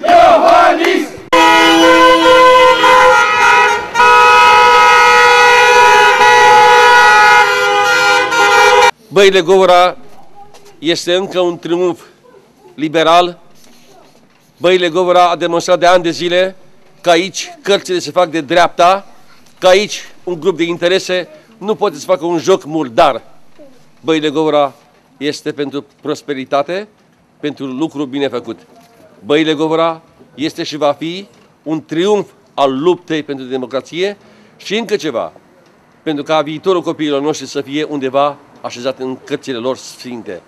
Iohannis! Băile Govora este încă un triumf liberal. Băile Govora a demonstrat de ani de zile că aici cărțile se fac de dreapta, că aici un grup de interese nu poate să facă un joc murdar. Băile Govora este pentru prosperitate, pentru lucru bine făcut. Băile Govora este și va fi un triumf al luptei pentru democrație și încă ceva, pentru ca viitorul copiilor noștri să fie undeva așezat în cărțile lor sfinte.